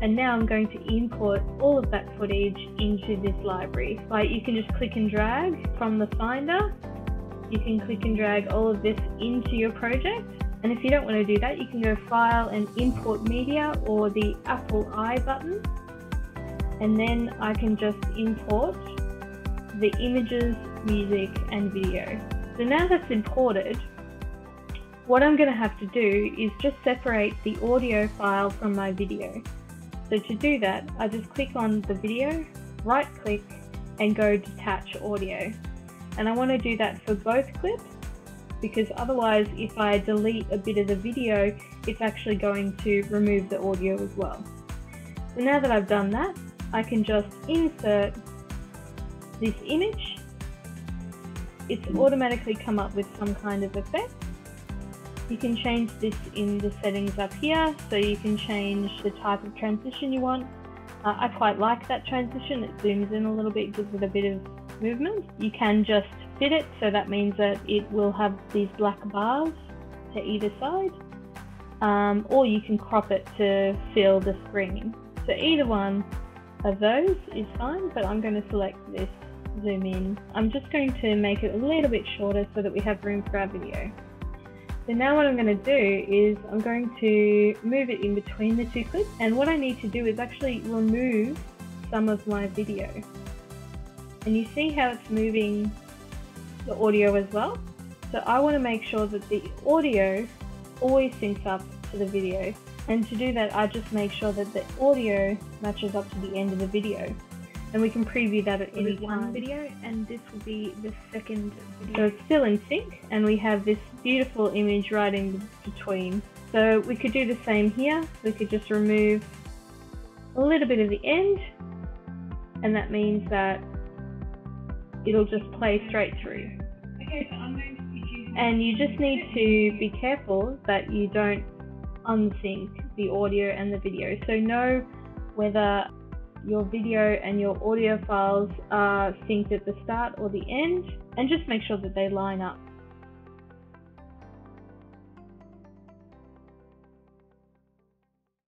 And now I'm going to import all of that footage into this library. Like you can just click and drag from the Finder. You can click and drag all of this into your project. And if you don't want to do that, you can go File and Import Media or the Apple I button. And then I can just import the images, music, and video. So now that's imported, what I'm going to have to do is just separate the audio file from my video. So to do that, I just click on the video, right click, and go detach audio. And I want to do that for both clips because otherwise if I delete a bit of the video, it's actually going to remove the audio as well. So now that I've done that, I can just insert this image. It's automatically come up with some kind of effect you can change this in the settings up here, so you can change the type of transition you want. Uh, I quite like that transition, it zooms in a little bit, gives it a bit of movement. You can just fit it, so that means that it will have these black bars to either side, um, or you can crop it to fill the screen. So either one of those is fine, but I'm going to select this zoom in. I'm just going to make it a little bit shorter so that we have room for our video. So now what I'm going to do is I'm going to move it in between the two clips and what I need to do is actually remove some of my video. And you see how it's moving the audio as well? So I want to make sure that the audio always syncs up to the video. And to do that, I just make sure that the audio matches up to the end of the video and we can preview that at any one video and this will be the second video. So it's still in sync and we have this beautiful image right in between. So we could do the same here. We could just remove a little bit of the end and that means that it'll just play straight through. Okay, so I'm going to and you just need to be careful that you don't unsync the audio and the video. So know whether your video and your audio files uh, are synced at the start or the end and just make sure that they line up